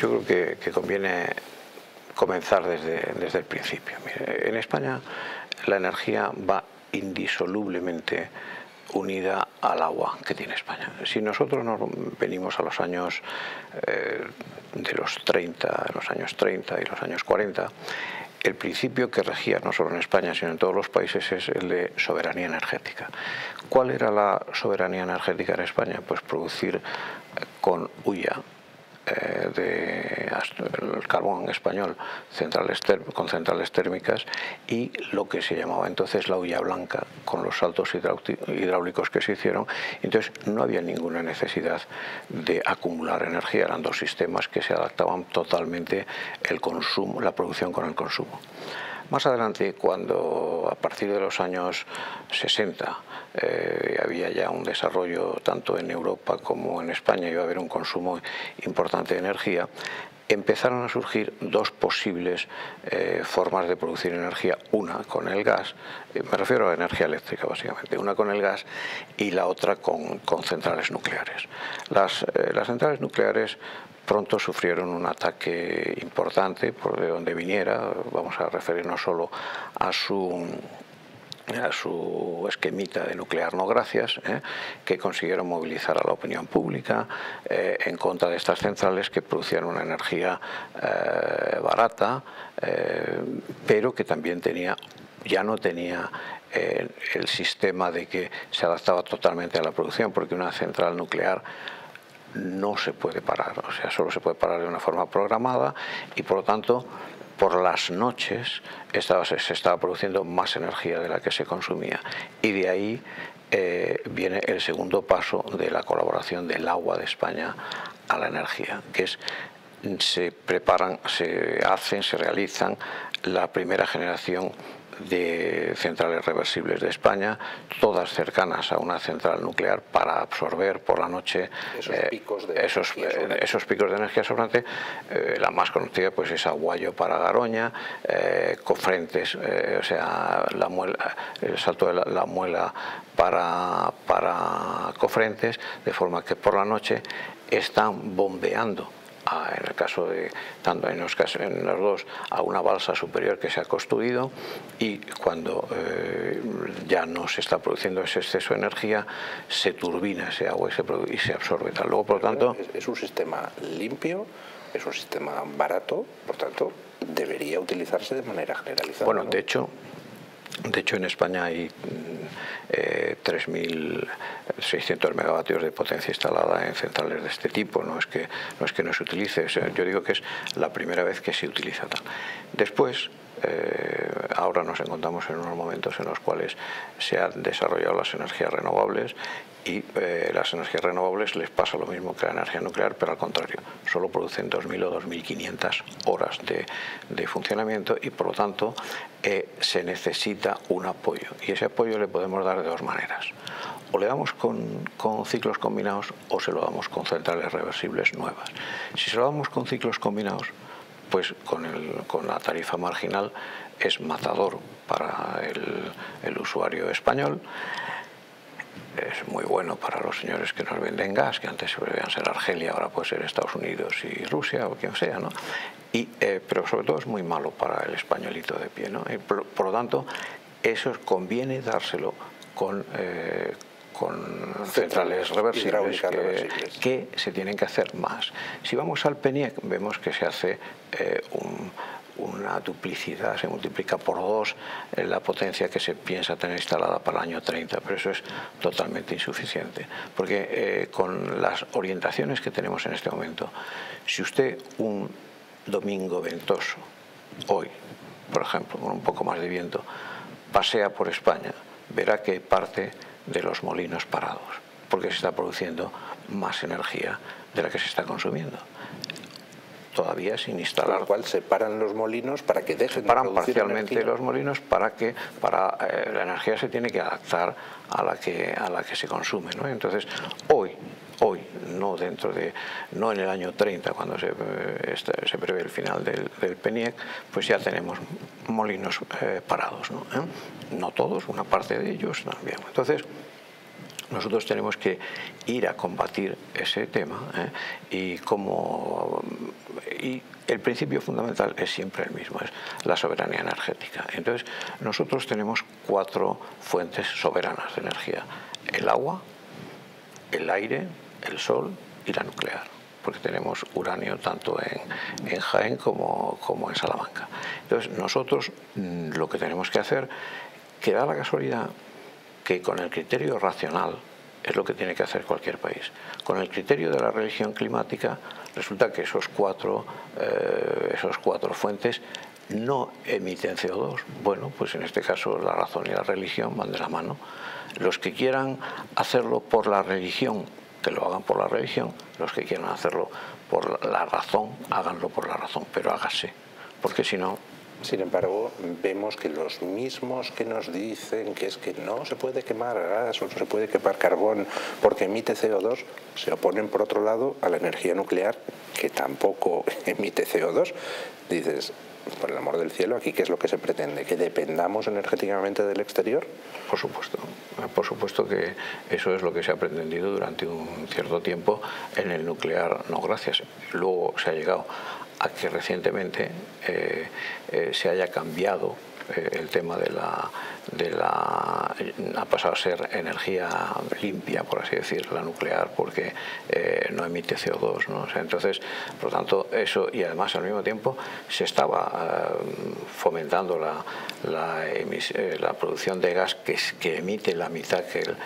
Yo creo que, conviene comenzar desde, el principio. en España la energía va indisolublemente unida al agua que tiene España. Si nosotros nos venimos a los años eh, de los 30, los años 30 y los años 40, el principio que regía no solo en España, sino en todos los países es el de soberanía energética. ¿Cuál era la soberanía energética en España? Pues producir con huya eh, de el carbón español centrales con centrales térmicas y lo que se llamaba entonces la hulla blanca con los saltos hidráulicos que se hicieron. Entonces no había ninguna necesidad de acumular energía, eran dos sistemas que se adaptaban totalmente el consumo, la producción con el consumo. Más adelante, cuando a partir de los años 60 eh, había ya un desarrollo tanto en Europa como en España, iba a haber un consumo importante de energía, empezaron a surgir dos posibles eh, formas de producir energía, una con el gas, eh, me refiero a energía eléctrica básicamente, una con el gas y la otra con, centrales nucleares. Las, las centrales nucleares pronto sufrieron un ataque importante por de donde viniera, vamos a referirnos solo a su su esquemita de nuclear no gracias, ¿eh? que consiguieron movilizar a la opinión pública eh, en contra de estas centrales que producían una energía eh, barata, pero que también tenía, ya no tenía el sistema de que se adaptaba totalmente a la producción, porque una central nuclear no se puede parar, o sea, solo se puede parar de una forma programada y por lo tanto por las noches estaba, se estaba produciendo más energía de la que se consumía. Y de ahí eh, viene el segundo paso de la colaboración del agua de España a la energía, que es se preparan, se hacen, se realizan la primera generación de centrales reversibles de España, todas cercanas a una central nuclear para absorber por la noche esos, eh, picos, de esos, eh, esos, picos de energía sobrante. Eh, la más conocida pues es Aguayo para Garoña, Cofrentes, o sea, la muela, el salto de la, muela para, para Cofrentes, de forma que por la noche están bombeando en el caso de, tanto en los, casos, en los dos, a una balsa superior que se ha construido y cuando eh, ya no se está produciendo ese exceso de energía, se turbina ese agua y se, y se absorbe. Luego, por tanto... Es, un sistema limpio, es un sistema barato, por tanto, debería utilizarse de manera generalizada. Bueno, de hecho, de hecho, en España hay 3.600 eh, megavatios de potencia instalada en centrales de este tipo. No es que no, es que no se utilice, yo digo que es la primera vez que se utiliza tal. Después, eh, ahora nos encontramos en unos momentos en los cuales se han desarrollado las energías renovables y eh, las energías renovables les pasa lo mismo que la energía nuclear, pero al contrario, solo producen 2.000 o 2.500 horas de, funcionamiento y por lo tanto eh, se necesita un apoyo y ese apoyo le podemos dar de dos maneras. O le damos con, con ciclos combinados o se lo damos con centrales reversibles nuevas. Si se lo damos con ciclos combinados, pues con, el, con la tarifa marginal es matador para el, el usuario español es muy bueno para los señores que nos venden gas, que antes debían ser Argelia, ahora puede ser Estados Unidos y Rusia o quien sea, ¿no? Y, eh, pero sobre todo es muy malo para el españolito de pie, ¿no? por, lo tanto, eso conviene dárselo con, eh, con centrales reversibles que, se tienen que hacer más. Si vamos al PENIEC, vemos que se hace eh, un una duplicidad, se multiplica por dos la potencia que se piensa tener instalada para el año 30, pero eso es totalmente insuficiente, porque eh, con las orientaciones que tenemos en este momento, si usted un domingo ventoso, hoy, por ejemplo, con un poco más de viento, pasea por España, verá que parte de los molinos parados, porque se está produciendo más energía de la que se está consumiendo todavía sin instalar. Con lo cual se paran los molinos para que dejen paran parcialmente los molinos para que para eh, la energía se tiene que adaptar a la que a la que se consume, ¿no? Entonces hoy hoy, no dentro de, no en el año 30 cuando se, eh, se prevé el final del, del, PENIEC, pues ya tenemos molinos eh, parados, ¿no? no todos, una parte de ellos también. Entonces, nosotros tenemos que ir a combatir ese tema ¿eh? y como y el principio fundamental es siempre el mismo, es la soberanía energética. Entonces, nosotros tenemos cuatro fuentes soberanas de energía. El agua, el aire, el sol y la nuclear porque tenemos uranio tanto en, en Jaén como, como, en Salamanca. Entonces nosotros mm, lo que tenemos que hacer, que da la casualidad que con el criterio racional, es lo que tiene que hacer cualquier país, con el criterio de la religión climática, resulta que esos cuatro, eh, esos cuatro fuentes no emiten CO2. Bueno, pues en este caso la razón y la religión van de la mano. Los que quieran hacerlo por la religión, que lo hagan por la religión, los que quieran hacerlo por la razón, háganlo por la razón, pero hágase, porque si no... Sin embargo, vemos que los mismos que nos dicen que es que no se puede quemar gas o no se puede quemar carbón porque emite CO2, se oponen por otro lado a la energía nuclear que tampoco emite CO2. Dices, por el amor del cielo, aquí qué es lo que se pretende, que dependamos energéticamente del exterior. Por supuesto, por supuesto que eso es lo que se ha pretendido durante un cierto tiempo en el nuclear, no gracias. Luego se ha llegado a que recientemente eh, eh, se haya cambiado eh, el tema de la, de la... ha pasado a ser energía limpia, por así decir, la nuclear, porque eh, no emite CO2. ¿no? entonces, por lo tanto, eso, y además al mismo tiempo se estaba eh, fomentando la, la, la, producción de gas que, que emite la mitad que el,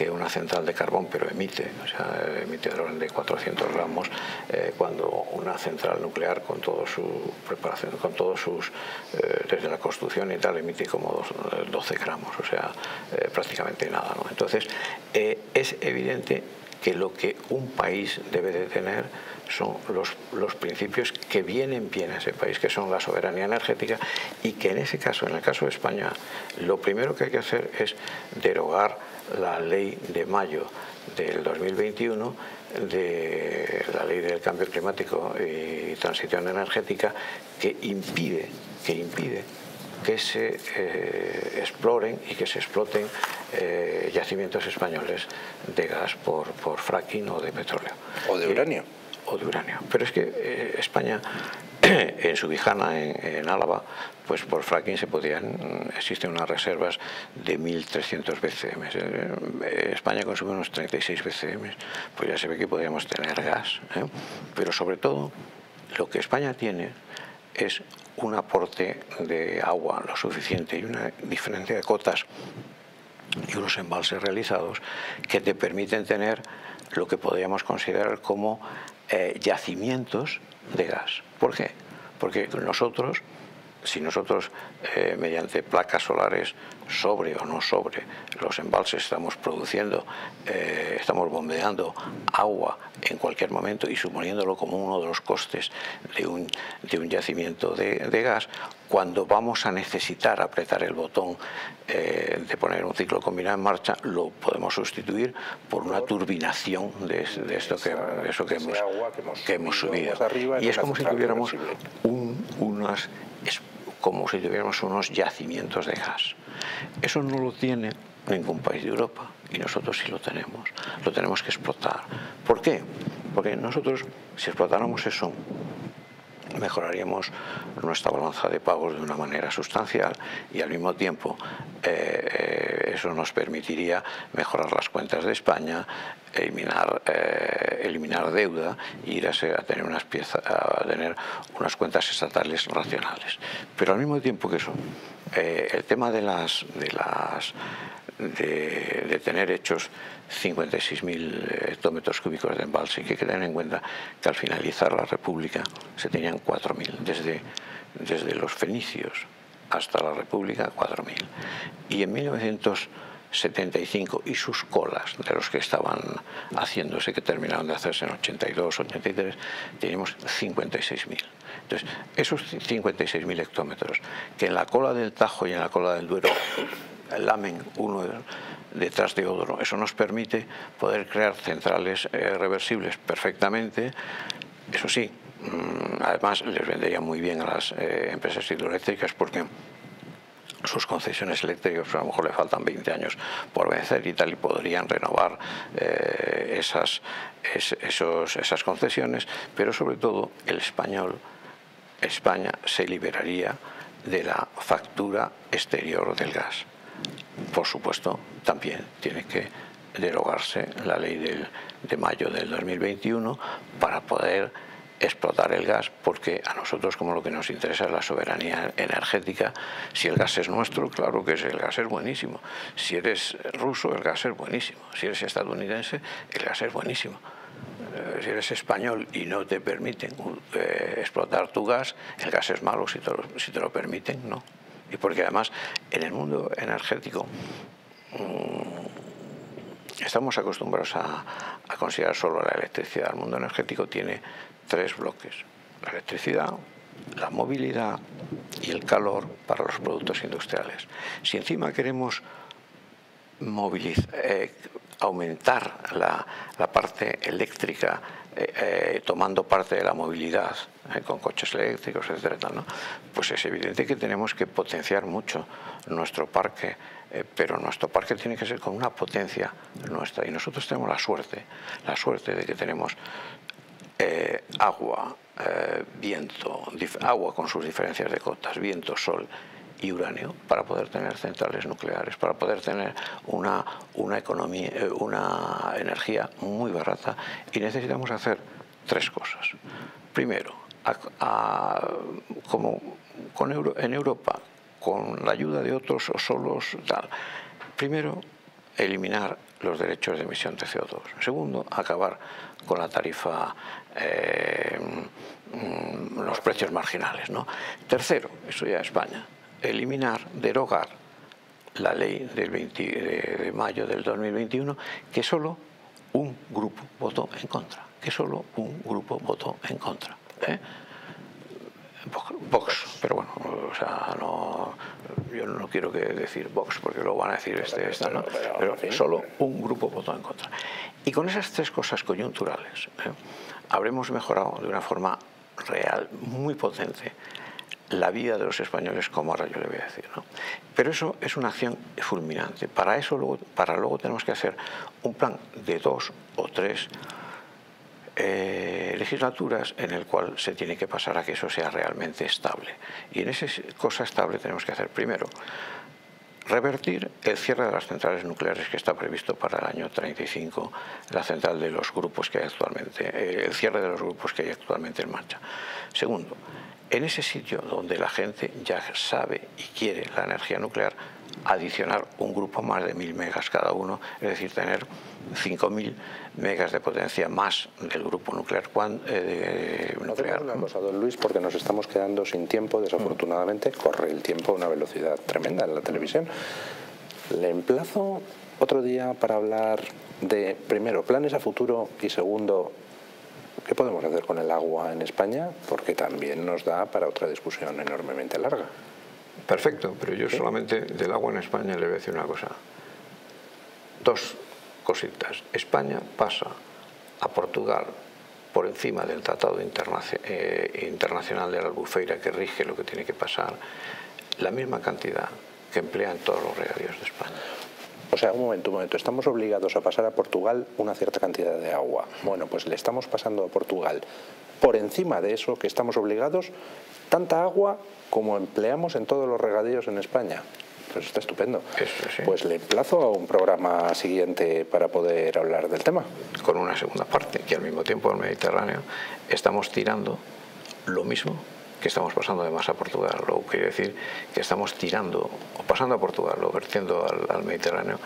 que una central de carbón, pero emite, o sea, emite de orden de 400 gramos, eh, cuando una central nuclear con todo su preparación, con todos sus, eh, desde la construcción y tal, emite como 12 gramos, o sea, eh, prácticamente nada. Entonces, es evidente que lo que un país debe de tener son los, los, principios que vienen bien a ese país, que son la soberanía energética y que en ese caso, en el caso de España, lo primero que hay que hacer es derogar la ley de mayo del 2021 de la ley del cambio climático y transición energética que impide que impide que se eh, exploren y que se exploten eh, yacimientos españoles de gas por, por fracking o de petróleo. O de uranio. o de uranio. Pero es que eh, España en Subijana, en, en, Álava, pues por fracking se podían, existen unas reservas de 1.300 BCM. Eh, España consume unos 36 BCM, pues ya se ve que podríamos tener gas. ¿eh? Pero sobre todo, lo que España tiene es un aporte de agua lo suficiente y una diferencia de cotas y unos embalses realizados que te permiten tener lo que podríamos considerar como eh, yacimientos de gas. ¿Por qué? Porque nosotros, si nosotros eh, mediante placas solares sobre o no sobre los embalses estamos produciendo, eh, estamos bombeando agua en cualquier momento y suponiéndolo como uno de los costes de un, de un yacimiento de, de, gas, cuando vamos a necesitar apretar el botón eh, de poner un ciclo combinado en marcha, lo podemos sustituir por una turbinación de, de esto que, de eso que hemos, que hemos subido. Y es como si tuviéramos un, unas como si tuviéramos unos yacimientos de gas. Eso no lo tiene ningún país de Europa y nosotros sí lo tenemos. Lo tenemos que explotar. ¿Por qué? Porque nosotros, si explotáramos eso, mejoraríamos nuestra balanza de pagos de una manera sustancial y al mismo tiempo eh, eso nos permitiría mejorar las cuentas de España, eliminar, eh, eliminar deuda e ir a, a tener unas piezas, a tener unas cuentas estatales racionales. Pero al mismo tiempo que eso, eh, el tema de las, de las de, tener hechos 56.000 hectómetros cúbicos de embalse, y que tener en cuenta que al finalizar la República se tenían 4.000, desde, desde los fenicios hasta la República 4.000. Y en 1975 y sus colas de los que estaban haciéndose, que terminaron de hacerse en 82, 83, teníamos 56.000. Entonces, esos 56.000 hectómetros, que en la cola del Tajo y en la cola del Duero lamen uno detrás de otro. Eso nos permite poder crear centrales eh, reversibles perfectamente. Eso sí, mmm, además les vendería muy bien a las eh, empresas hidroeléctricas porque sus concesiones eléctricas, pues a lo mejor le faltan 20 años por vencer y tal, y podrían renovar eh, esas, esas concesiones, pero sobre todo el español, España se liberaría de la factura exterior del gas. Por supuesto, también tiene que derogarse la ley de mayo del 2021 para poder explotar el gas porque a nosotros como lo que nos interesa es la soberanía energética. Si el gas es nuestro, claro que el gas es buenísimo. Si eres ruso, el gas es buenísimo. Si eres estadounidense, el gas es buenísimo. Eh, si eres español y no te permiten eh, explotar tu gas, el gas es malo si te lo permiten, ¿no? Y porque además en el mundo energético mmm, estamos acostumbrados a, considerar solo la electricidad. El mundo energético tiene tres bloques, la electricidad, la movilidad y el calor para los productos industriales. Si encima queremos eh, aumentar la, la, parte eléctrica eh, eh, tomando parte de la movilidad eh, con coches eléctricos, etcétera, ¿no? pues es evidente que tenemos que potenciar mucho nuestro parque, pero nuestro parque tiene que ser con una potencia nuestra y nosotros tenemos la suerte, la suerte de que tenemos agua, viento, agua con sus diferencias de cotas, viento, sol y uranio para poder tener centrales nucleares, para poder tener una, una, economía, eh, una energía muy barata y necesitamos hacer tres cosas. Primero, como con Euro, en Europa, con la ayuda de otros o solos, tal. Primero, eliminar los derechos de emisión de CO2. Segundo, acabar con la tarifa, eh, mm, los precios marginales. ¿no? Tercero, eso ya España, eliminar, derogar la ley del 20 de mayo del 2021 que solo un grupo votó en contra, que solo un grupo votó en contra. ¿eh? Vox, pero bueno, o sea, no, yo no quiero que decir Vox porque luego van a decir este, esta, ¿no? Pero solo un grupo votó en contra. Y con esas tres cosas coyunturales ¿eh? habremos mejorado de una forma real, muy potente, la vida de los españoles, como ahora yo le voy a decir. ¿no? Pero eso es una acción fulminante. Para eso luego, para luego tenemos que hacer un plan de dos o tres eh, legislaturas en el cual se tiene que pasar a que eso sea realmente estable. Y en esa cosa estable tenemos que hacer primero revertir el cierre de las centrales nucleares que está previsto para el año 35, la central de los grupos que hay actualmente, eh, el cierre de los grupos que hay actualmente en marcha. Segundo, en ese sitio donde la gente ya sabe y quiere la energía nuclear, adicionar un grupo más de 1000 megas cada uno, es decir, tener 5000 megas de potencia más del grupo nuclear. Eh, nuclear. una cosa, don Luis, porque nos estamos quedando sin tiempo, desafortunadamente, corre el tiempo a una velocidad tremenda en la televisión. Le emplazo otro día para hablar de, primero, planes a futuro y segundo, ¿qué podemos hacer con el agua en España? Porque también nos da para otra discusión enormemente larga. Perfecto, pero yo solamente del agua en España le voy a decir una cosa. Dos cositas. España pasa a Portugal por encima del Tratado eh, Internacional de la Albufeira que rige lo que tiene que pasar, la misma cantidad que emplea en todos los regadíos de España. O sea, un momento, un momento. Estamos obligados a pasar a Portugal una cierta cantidad de agua. Bueno, pues le estamos pasando a Portugal por encima de eso que estamos obligados tanta agua como empleamos en todos los regadíos en España. Pues está estupendo. Pues le emplazo a un programa siguiente para poder hablar del tema. Con una segunda parte, que al mismo tiempo en el Mediterráneo estamos tirando lo mismo que estamos pasando además a Portugal. Lo quiere decir que estamos tirando, o pasando a Portugal, o vertiendo al, al Mediterráneo,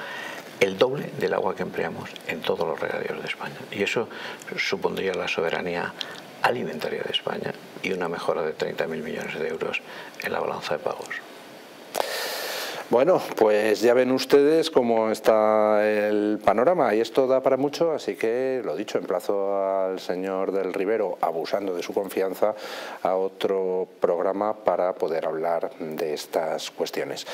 el doble del agua que empleamos en todos los regadíos de España. Y eso supondría la soberanía alimentaria de España y una mejora de 30.000 millones de euros en la balanza de pagos. Bueno, pues ya ven ustedes cómo está el panorama y esto da para mucho, así que lo dicho, emplazo al señor del Rivero, abusando de su confianza, a otro programa para poder hablar de estas cuestiones.